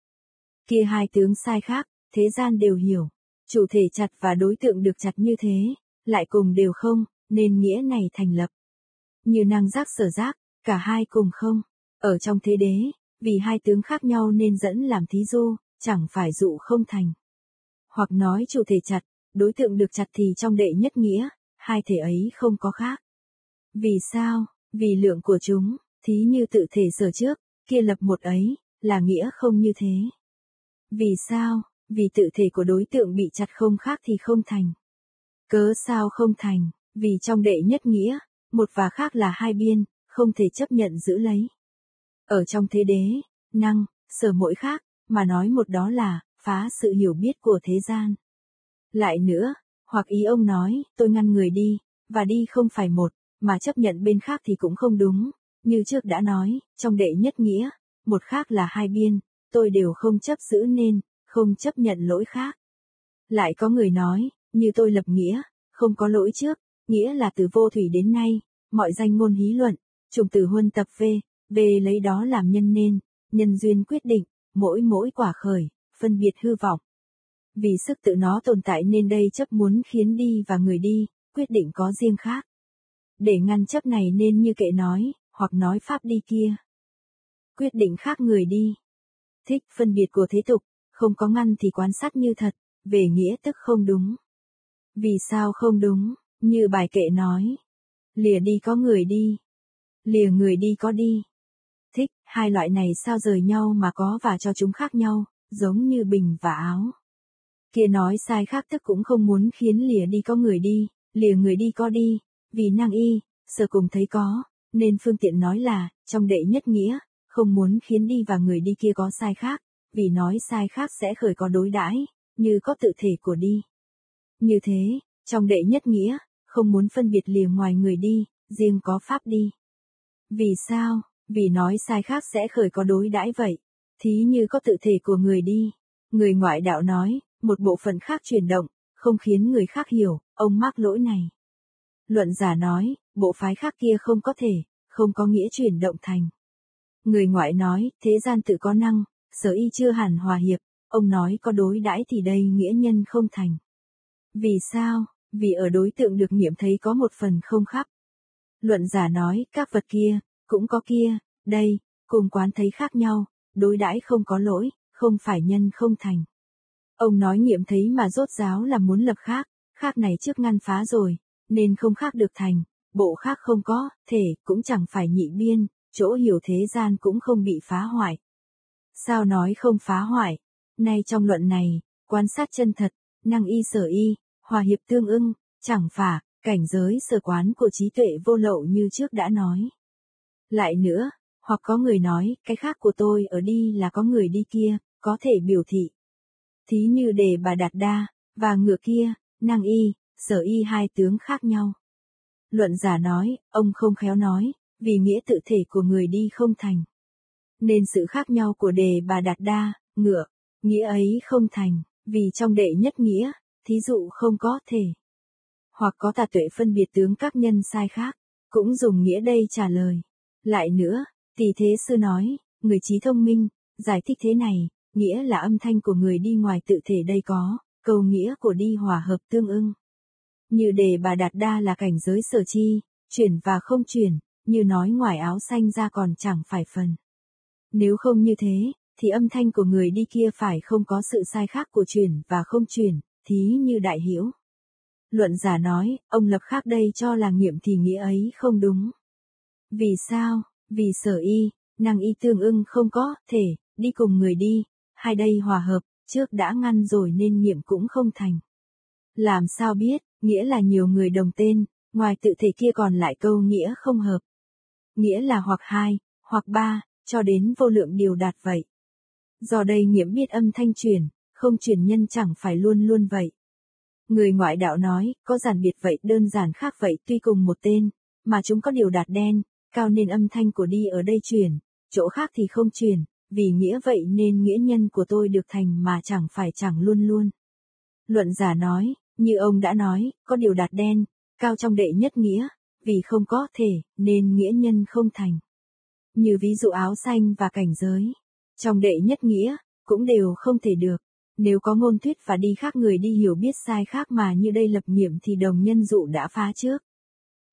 Kia hai tướng sai khác, thế gian đều hiểu. Chủ thể chặt và đối tượng được chặt như thế, lại cùng đều không, nên nghĩa này thành lập. Như năng giác sở giác, cả hai cùng không. Ở trong thế đế, vì hai tướng khác nhau nên dẫn làm thí dụ, chẳng phải dụ không thành. Hoặc nói chủ thể chặt, đối tượng được chặt thì trong đệ nhất nghĩa, hai thể ấy không có khác. Vì sao? Vì lượng của chúng, thí như tự thể sở trước, kia lập một ấy, là nghĩa không như thế. Vì sao? Vì tự thể của đối tượng bị chặt không khác thì không thành. Cớ sao không thành? Vì trong đệ nhất nghĩa, một và khác là hai biên, không thể chấp nhận giữ lấy. Ở trong thế đế, năng, sở mỗi khác, mà nói một đó là, phá sự hiểu biết của thế gian. Lại nữa, hoặc ý ông nói, tôi ngăn người đi, và đi không phải một, mà chấp nhận bên khác thì cũng không đúng. Như trước đã nói, trong đệ nhất nghĩa, một khác là hai biên, tôi đều không chấp giữ nên, không chấp nhận lỗi khác. Lại có người nói, như tôi lập nghĩa, không có lỗi trước, nghĩa là từ vô thủy đến nay, mọi danh ngôn hí luận, trùng từ huân tập V, V lấy đó làm nhân nên, nhân duyên quyết định, mỗi mỗi quả khởi, phân biệt hư vọng. Vì sức tự nó tồn tại nên đây chấp muốn khiến đi và người đi, quyết định có riêng khác. Để ngăn chấp này nên như kệ nói, hoặc nói pháp đi kia. Quyết định khác người đi. Thích phân biệt của thế tục, không có ngăn thì quan sát như thật, về nghĩa tức không đúng. Vì sao không đúng, như bài kệ nói. Lìa đi có người đi. Lìa người đi có đi. Thích, hai loại này sao rời nhau mà có và cho chúng khác nhau, giống như bình và áo. Kia nói sai khác tức cũng không muốn khiến lìa đi có người đi, lìa người đi có đi, vì năng y, sở cùng thấy có, nên phương tiện nói là, trong đệ nhất nghĩa, không muốn khiến đi và người đi kia có sai khác, vì nói sai khác sẽ khởi có đối đãi, như có tự thể của đi. Như thế, trong đệ nhất nghĩa, không muốn phân biệt lìa ngoài người đi, riêng có pháp đi. Vì sao? Vì nói sai khác sẽ khởi có đối đãi vậy. Thí như có tự thể của người đi. Người ngoại đạo nói, một bộ phận khác chuyển động, không khiến người khác hiểu, ông mắc lỗi này. Luận giả nói, bộ phái khác kia không có thể, không có nghĩa chuyển động thành. Người ngoại nói, thế gian tự có năng, sở y chưa hẳn hòa hiệp, ông nói có đối đãi thì đây nghĩa nhân không thành. Vì sao? Vì ở đối tượng được nghiệm thấy có một phần không khắp. Luận giả nói, các vật kia, cũng có kia, đây, cùng quán thấy khác nhau, đối đãi không có lỗi, không phải nhân không thành. Ông nói nghiệm thấy mà rốt giáo là muốn lập khác, khác này trước ngăn phá rồi, nên không khác được thành, bộ khác không có, thể cũng chẳng phải nhị biên, chỗ hiểu thế gian cũng không bị phá hoại. Sao nói không phá hoại? Nay trong luận này, quan sát chân thật, năng y sở y, hòa hiệp tương ưng, chẳng phả, cảnh giới sở quán của trí tuệ vô lậu như trước đã nói. Lại nữa, hoặc có người nói, cái khác của tôi ở đi là có người đi kia, có thể biểu thị. Thí như đề bà đạt đa, và ngựa kia, năng y, sở y hai tướng khác nhau. Luận giả nói, ông không khéo nói, vì nghĩa tự thể của người đi không thành. Nên sự khác nhau của đề bà đạt đa, ngựa, nghĩa ấy không thành, vì trong đệ nhất nghĩa, thí dụ không có thể. Hoặc có tà tuệ phân biệt tướng các nhân sai khác, cũng dùng nghĩa đây trả lời. Lại nữa, tỷ thế sư nói, người trí thông minh, giải thích thế này, nghĩa là âm thanh của người đi ngoài tự thể đây có, câu nghĩa của đi hòa hợp tương ưng. Như đề bà đạt đa là cảnh giới sở chi, chuyển và không chuyển, như nói ngoài áo xanh ra còn chẳng phải phần. Nếu không như thế, thì âm thanh của người đi kia phải không có sự sai khác của chuyển và không chuyển thí như đại hiểu. Luận giả nói, ông lập khác đây cho là nghiệm thì nghĩa ấy không đúng. Vì sao? Vì sở y, năng y tương ưng không có, thể, đi cùng người đi, hai đây hòa hợp, trước đã ngăn rồi nên nghiệm cũng không thành. Làm sao biết, nghĩa là nhiều người đồng tên, ngoài tự thể kia còn lại câu nghĩa không hợp. Nghĩa là hoặc hai, hoặc ba, cho đến vô lượng điều đạt vậy. Do đây nghiệm biết âm thanh truyền, không truyền nhân chẳng phải luôn luôn vậy. Người ngoại đạo nói, có giản biệt vậy đơn giản khác vậy tuy cùng một tên, mà chúng có điều đạt đen, cao nên âm thanh của đi ở đây truyền, chỗ khác thì không truyền, vì nghĩa vậy nên nghĩa nhân của tôi được thành mà chẳng phải chẳng luôn luôn. Luận giả nói, như ông đã nói, có điều đạt đen, cao trong đệ nhất nghĩa, vì không có thể, nên nghĩa nhân không thành. Như ví dụ áo xanh và cảnh giới, trong đệ nhất nghĩa, cũng đều không thể được. Nếu có ngôn thuyết và đi khác người đi hiểu biết sai khác mà như đây lập nghiệm thì đồng nhân dụ đã phá trước.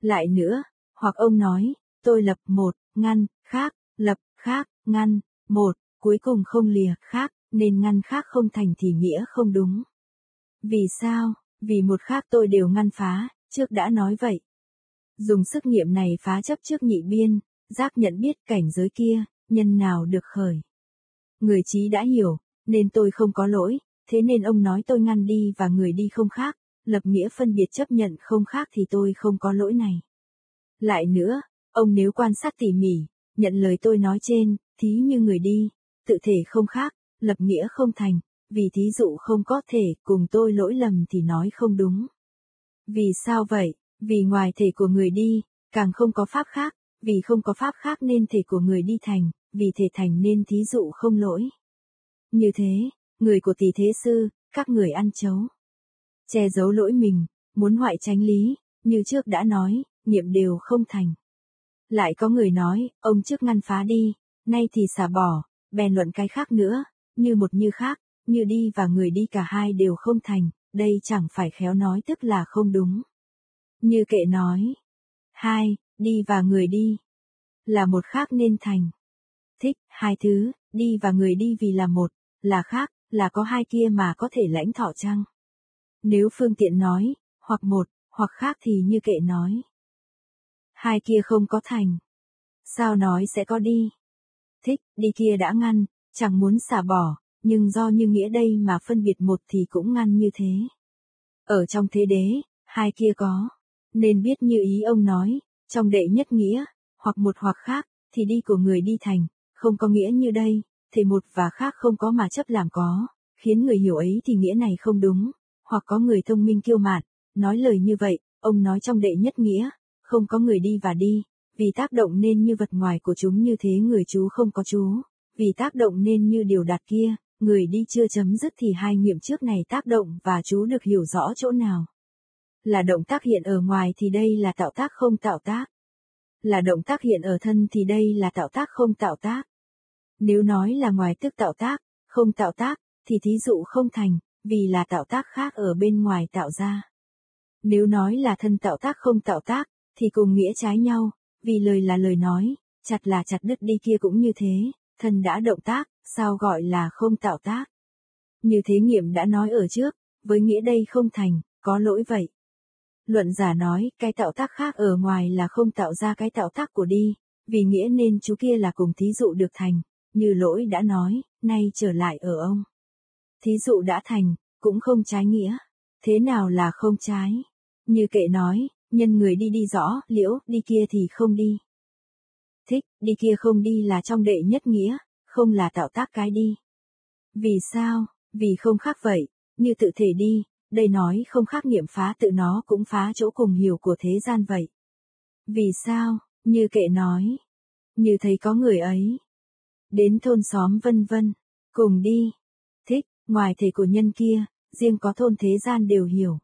Lại nữa, hoặc ông nói, tôi lập một, ngăn, khác, lập, khác, ngăn, một, cuối cùng không lìa, khác, nên ngăn khác không thành thì nghĩa không đúng. Vì sao? Vì một khác tôi đều ngăn phá, trước đã nói vậy. Dùng sức nghiệm này phá chấp trước nhị biên, giác nhận biết cảnh giới kia, nhân nào được khởi. Người trí đã hiểu, nên tôi không có lỗi, thế nên ông nói tôi ngăn đi và người đi không khác, lập nghĩa phân biệt chấp nhận không khác thì tôi không có lỗi này. Lại nữa, ông nếu quan sát tỉ mỉ, nhận lời tôi nói trên, thí như người đi, tự thể không khác, lập nghĩa không thành, vì thí dụ không có thể cùng tôi lỗi lầm thì nói không đúng. Vì sao vậy? Vì ngoài thể của người đi, càng không có pháp khác, vì không có pháp khác nên thể của người đi thành, vì thể thành nên thí dụ không lỗi. Như thế, người của tỷ thế sư, các người ăn chấu. Che giấu lỗi mình, muốn hoại tránh lý, như trước đã nói, nghiệm đều không thành. Lại có người nói, ông trước ngăn phá đi, nay thì xả bỏ, bèn luận cái khác nữa, như một như khác, như đi và người đi cả hai đều không thành, đây chẳng phải khéo nói tức là không đúng. Như kệ nói. Hai, đi và người đi. Là một khác nên thành. Thích, hai thứ, đi và người đi vì là một, là khác, là có hai kia mà có thể lãnh thọ chăng? Nếu phương tiện nói, hoặc một, hoặc khác thì như kệ nói. Hai kia không có thành. Sao nói sẽ có đi? Thích, đi kia đã ngăn, chẳng muốn xả bỏ, nhưng do như nghĩa đây mà phân biệt một thì cũng ngăn như thế. Ở trong thế đế, hai kia có, nên biết như ý ông nói, trong đệ nhất nghĩa, hoặc một hoặc khác, thì đi của người đi thành, không có nghĩa như đây, thì một và khác không có mà chấp làm có, khiến người hiểu ấy thì nghĩa này không đúng, hoặc có người thông minh kiêu mạn, nói lời như vậy, ông nói trong đệ nhất nghĩa, không có người đi và đi, vì tác động nên như vật ngoài của chúng như thế người chú không có chú, vì tác động nên như điều đạt kia, người đi chưa chấm dứt thì hai nghiệm trước này tác động và chú được hiểu rõ chỗ nào. Là động tác hiện ở ngoài thì đây là tạo tác không tạo tác. Là động tác hiện ở thân thì đây là tạo tác không tạo tác. Nếu nói là ngoài tức tạo tác, không tạo tác, thì thí dụ không thành, vì là tạo tác khác ở bên ngoài tạo ra. Nếu nói là thân tạo tác không tạo tác, thì cùng nghĩa trái nhau, vì lời là lời nói, chặt là chặt đứt đi kia cũng như thế, thân đã động tác, sao gọi là không tạo tác. Như thế nghiệm đã nói ở trước, với nghĩa đây không thành, có lỗi vậy. Luận giả nói, cái tạo tác khác ở ngoài là không tạo ra cái tạo tác của đi, vì nghĩa nên chú kia là cùng thí dụ được thành, như lỗi đã nói, nay trở lại ở ông. Thí dụ đã thành, cũng không trái nghĩa. Thế nào là không trái? Như kệ nói, nhân người đi đi rõ, liễu, đi kia thì không đi. Thích, đi kia không đi là trong đệ nhất nghĩa, không là tạo tác cái đi. Vì sao? Vì không khác vậy, như tự thể đi, đây nói không khác nghiệm phá tự nó cũng phá chỗ cùng hiểu của thế gian vậy. Vì sao? Như kệ nói. Như thấy có người ấy. Đến thôn xóm vân vân. Cùng đi. Thích, ngoài thể của nhân kia, riêng có thôn thế gian đều hiểu.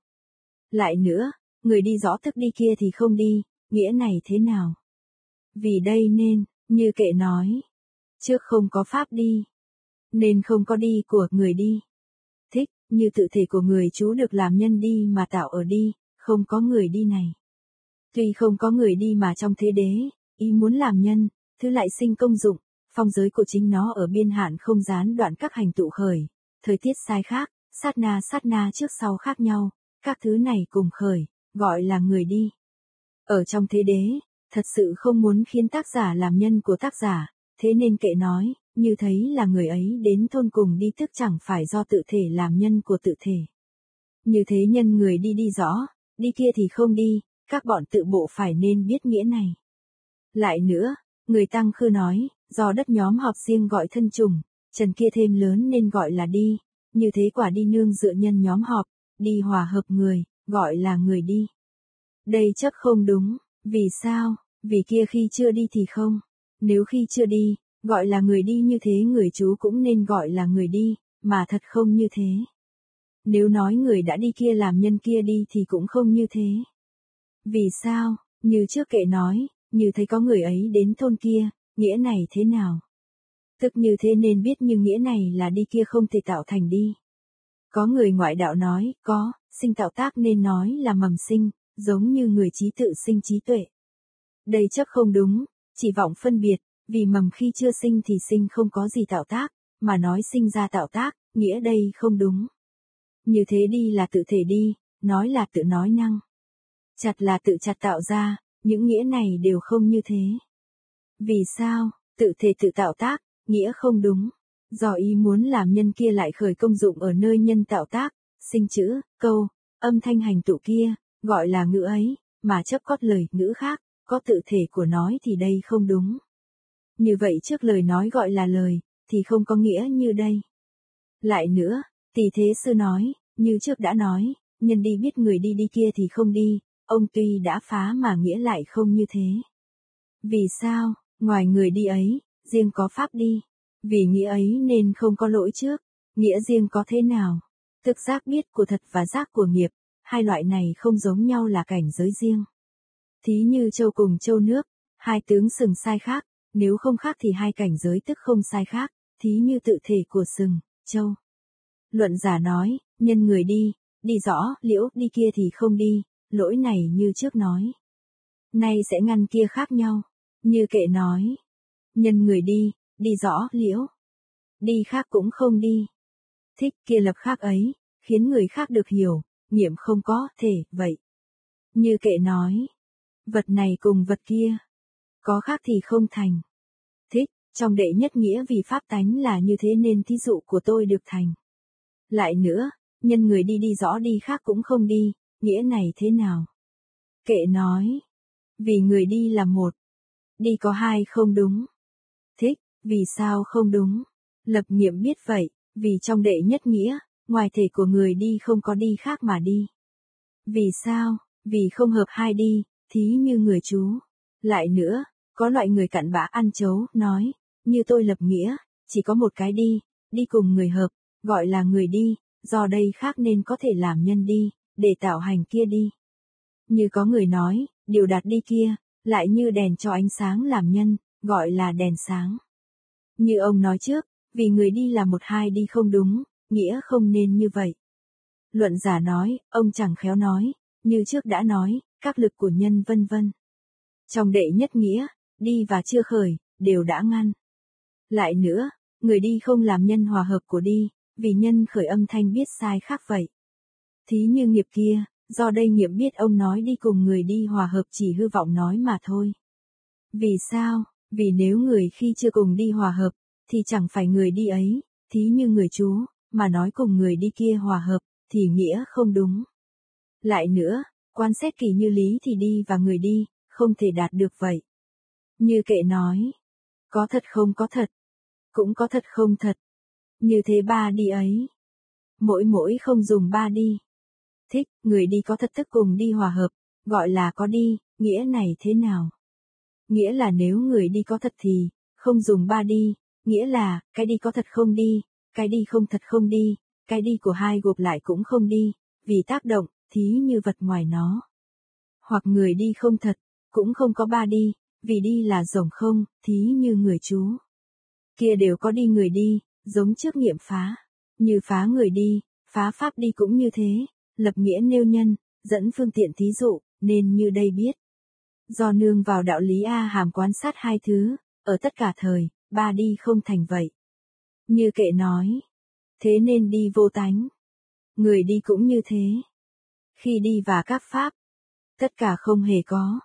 Lại nữa, người đi rõ tức đi kia thì không đi, nghĩa này thế nào? Vì đây nên, như kệ nói, trước không có pháp đi, nên không có đi của người đi. Thích, như tự thể của người chú được làm nhân đi mà tạo ở đi, không có người đi này. Tuy không có người đi mà trong thế đế, ý muốn làm nhân, thứ lại sinh công dụng, phong giới của chính nó ở biên hạn không gián đoạn các hành tụ khởi, thời tiết sai khác, sát na sát na trước sau khác nhau, các thứ này cùng khởi, gọi là người đi. Ở trong thế đế, thật sự không muốn khiến tác giả làm nhân của tác giả, thế nên kệ nói, như thấy là người ấy đến thôn cùng đi tức chẳng phải do tự thể làm nhân của tự thể. Như thế nhân người đi đi rõ, đi kia thì không đi, các bọn tự bộ phải nên biết nghĩa này. Lại nữa, người tăng khư nói, do đất nhóm họp riêng gọi thân trùng, trần kia thêm lớn nên gọi là đi, như thế quả đi nương dựa nhân nhóm họp, đi hòa hợp người, gọi là người đi. Đây chắc không đúng, vì sao, vì kia khi chưa đi thì không, nếu khi chưa đi, gọi là người đi như thế người chú cũng nên gọi là người đi, mà thật không như thế. Nếu nói người đã đi kia làm nhân kia đi thì cũng không như thế. Vì sao, như trước kệ nói, như thấy có người ấy đến thôn kia, nghĩa này thế nào? Tức như thế nên biết như nghĩa này là đi kia không thể tạo thành đi. Có người ngoại đạo nói, có, sinh tạo tác nên nói là mầm sinh, giống như người trí tự sinh trí tuệ. Đây chắc không đúng, chỉ vọng phân biệt, vì mầm khi chưa sinh thì sinh không có gì tạo tác, mà nói sinh ra tạo tác, nghĩa đây không đúng. Như thế đi là tự thể đi, nói là tự nói năng. Chặt là tự chặt tạo ra, những nghĩa này đều không như thế. Vì sao, tự thể tự tạo tác, nghĩa không đúng. Do ý muốn làm nhân kia lại khởi công dụng ở nơi nhân tạo tác, sinh chữ, câu, âm thanh hành tụ kia, gọi là ngữ ấy, mà chấp cót lời ngữ khác, có tự thể của nói thì đây không đúng. Như vậy trước lời nói gọi là lời, thì không có nghĩa như đây. Lại nữa, tỷ thế sư nói, như trước đã nói, nhân đi biết người đi đi kia thì không đi, ông tuy đã phá mà nghĩa lại không như thế. Vì sao, ngoài người đi ấy, riêng có pháp đi, vì nghĩa ấy nên không có lỗi trước, nghĩa riêng có thế nào? Thực giác biết của thật và giác của nghiệp, hai loại này không giống nhau là cảnh giới riêng. Thí như châu cùng châu nước, hai tướng sừng sai khác, nếu không khác thì hai cảnh giới tức không sai khác, thí như tự thể của sừng, châu. Luận giả nói, nhân người đi, đi rõ, liễu đi kia thì không đi, lỗi này như trước nói. Nay sẽ ngăn kia khác nhau, như kệ nói. Nhân người đi, đi rõ, liễu. Đi khác cũng không đi. Thích kia lập khác ấy, khiến người khác được hiểu, nghiệm không có, thể, vậy. Như kệ nói. Vật này cùng vật kia. Có khác thì không thành. Thích, trong đệ nhất nghĩa vì pháp tánh là như thế nên thí dụ của tôi được thành. Lại nữa, nhân người đi đi rõ đi khác cũng không đi, nghĩa này thế nào? Kệ nói, vì người đi là một, đi có hai không đúng. Thích, vì sao không đúng? Lập nghiệm biết vậy, vì trong đệ nhất nghĩa, ngoài thể của người đi không có đi khác mà đi. Vì sao? Vì không hợp hai đi, thí như người chú. Lại nữa, có loại người cặn bã ăn chấu, nói, như tôi lập nghĩa, chỉ có một cái đi, đi cùng người hợp, gọi là người đi, do đây khác nên có thể làm nhân đi, để tạo hành kia đi. Như có người nói, điều đạt đi kia, lại như đèn cho ánh sáng làm nhân, gọi là đèn sáng. Như ông nói trước, vì người đi là một hai đi không đúng, nghĩa không nên như vậy. Luận giả nói, ông chẳng khéo nói, như trước đã nói, các lực của nhân vân vân. Trong đệ nhất nghĩa, đi và chưa khởi, đều đã ngăn. Lại nữa, người đi không làm nhân hòa hợp của đi, vì nhân khởi âm thanh biết sai khác vậy. Thí như nghiệp kia, do đây nghiệm biết ông nói đi cùng người đi hòa hợp chỉ hư vọng nói mà thôi. Vì sao? Vì nếu người khi chưa cùng đi hòa hợp, thì chẳng phải người đi ấy, thí như người chú, mà nói cùng người đi kia hòa hợp, thì nghĩa không đúng. Lại nữa, quan xét kỳ như lý thì đi và người đi, không thể đạt được vậy. Như kệ nói, có thật không có thật, cũng có thật không thật. Như thế ba đi ấy. Mỗi mỗi không dùng ba đi. Thích, người đi có thật tức cùng đi hòa hợp, gọi là có đi, nghĩa này thế nào? Nghĩa là nếu người đi có thật thì, không dùng ba đi, nghĩa là, cái đi có thật không đi, cái đi không thật không đi, cái đi của hai gộp lại cũng không đi, vì tác động, thí như vật ngoài nó. Hoặc người đi không thật, cũng không có ba đi, vì đi là rồng không, thí như người chú. Kia đều có đi người đi, giống trước nghiệm phá. Như phá người đi, phá pháp đi cũng như thế, lập nghĩa nêu nhân, dẫn phương tiện thí dụ, nên như đây biết. Do nương vào đạo lý A hàm quan sát hai thứ, ở tất cả thời, ba đi không thành vậy. Như kệ nói. Thế nên đi vô tánh. Người đi cũng như thế. Khi đi và các pháp. Tất cả không hề có.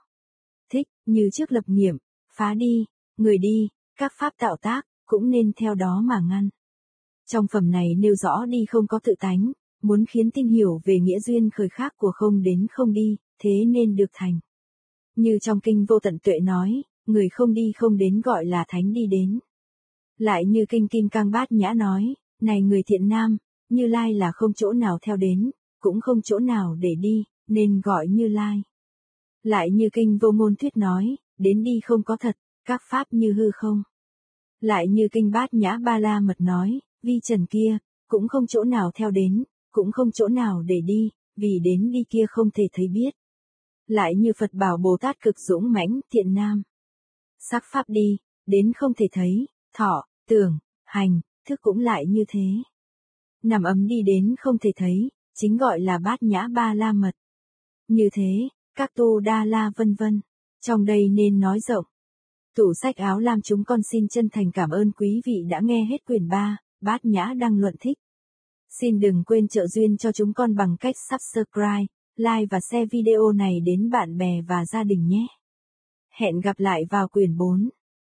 Thích, như trước lập nghiệm, phá đi, người đi, các pháp tạo tác, cũng nên theo đó mà ngăn. Trong phẩm này nêu rõ đi không có tự tánh, muốn khiến tin hiểu về nghĩa duyên khởi khác của không đến không đi, thế nên được thành. Như trong kinh vô tận tuệ nói, người không đi không đến gọi là thánh đi đến. Lại như kinh kim cang bát nhã nói, này người thiện nam, như lai là không chỗ nào theo đến, cũng không chỗ nào để đi, nên gọi như lai. Lại như kinh vô môn thuyết nói, đến đi không có thật, các pháp như hư không. Lại như kinh bát nhã ba la mật nói, vi trần kia, cũng không chỗ nào theo đến, cũng không chỗ nào để đi, vì đến đi kia không thể thấy biết. Lại như Phật bảo Bồ Tát cực dũng mãnh, thiện nam. Sắc pháp đi, đến không thể thấy, thọ, tưởng, hành, thức cũng lại như thế. Nằm ấm đi đến không thể thấy, chính gọi là bát nhã ba la mật. Như thế, các tu đa la vân vân. Trong đây nên nói rộng. Tủ sách áo lam chúng con xin chân thành cảm ơn quý vị đã nghe hết quyển 3, bát nhã đăng luận thích. Xin đừng quên trợ duyên cho chúng con bằng cách subscribe, like và share video này đến bạn bè và gia đình nhé. Hẹn gặp lại vào quyển 4.